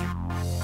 you